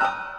you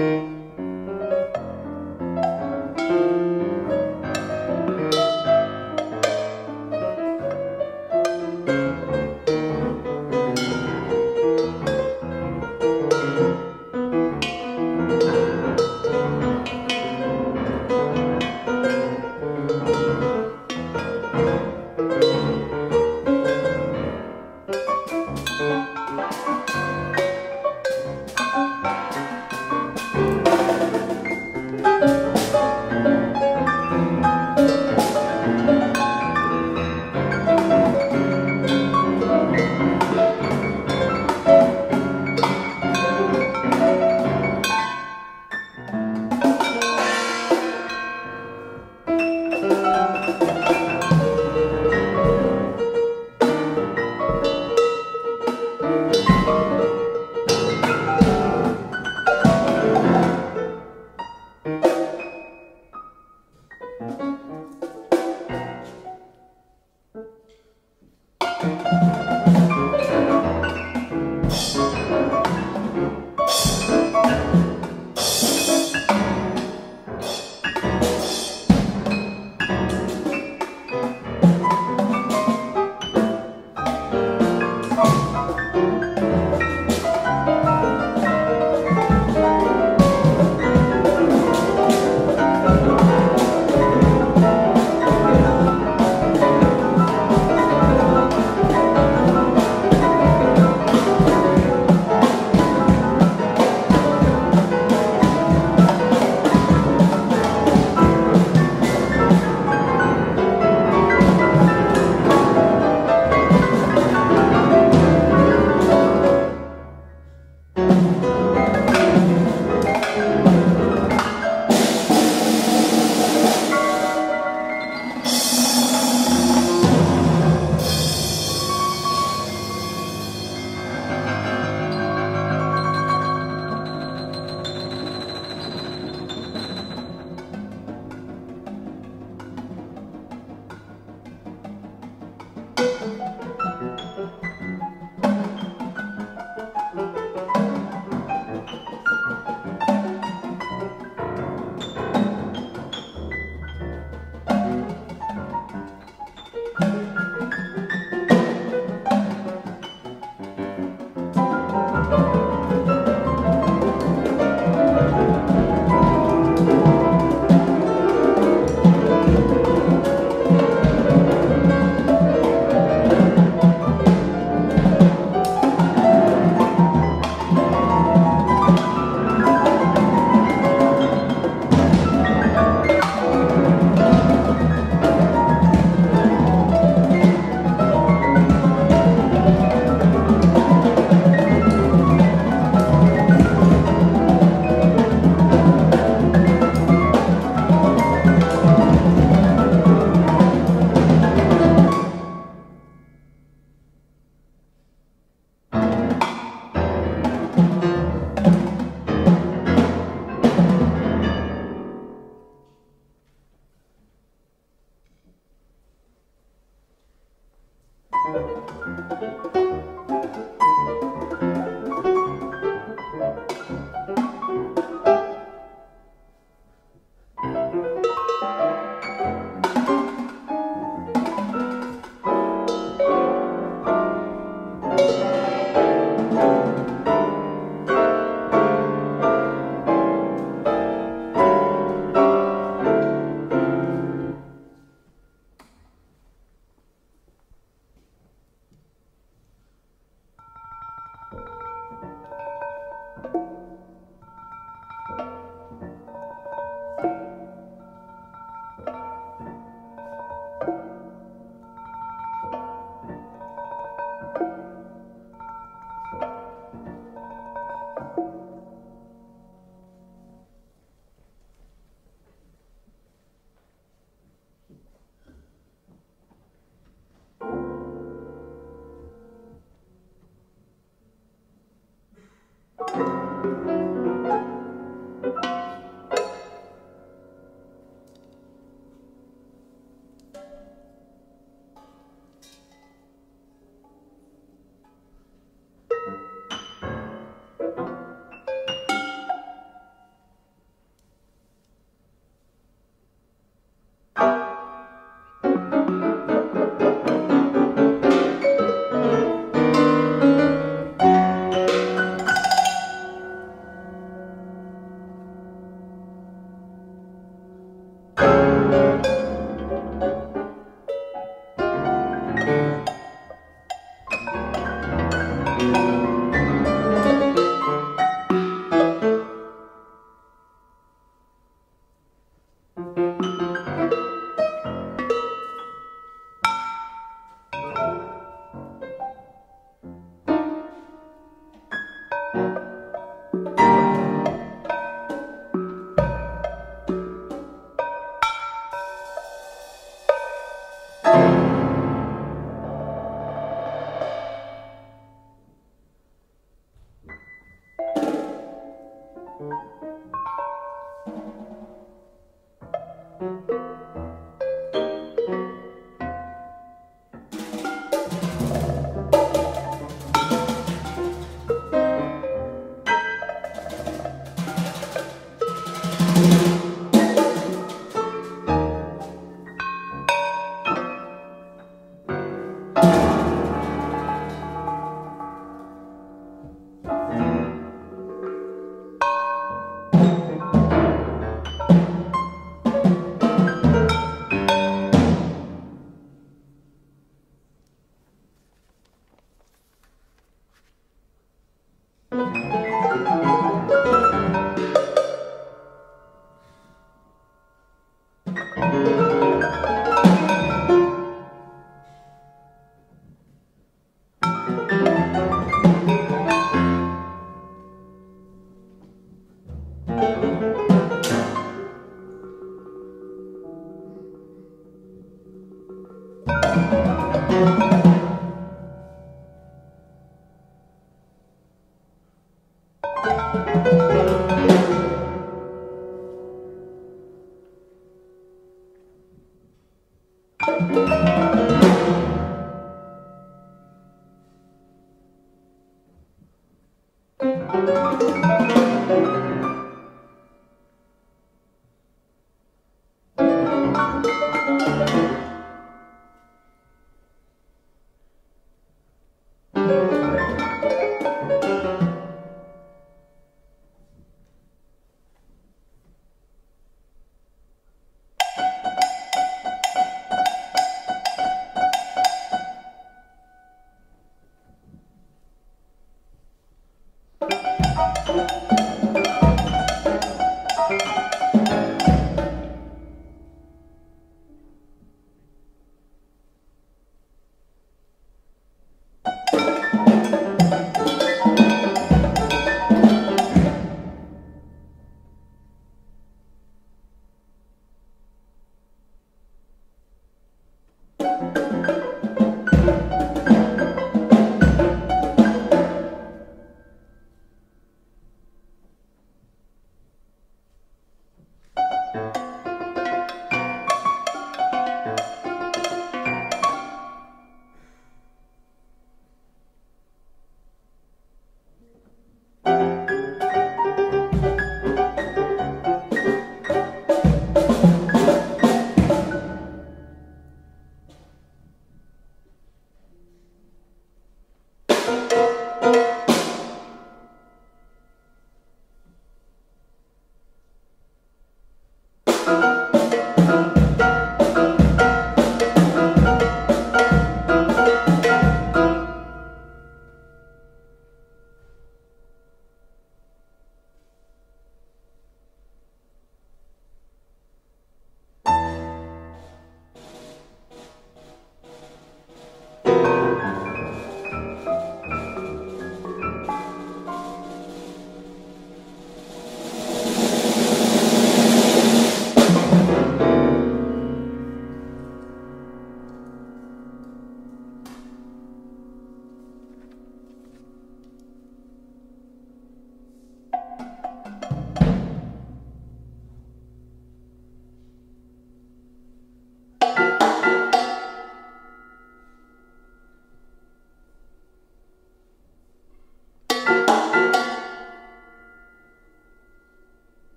Thank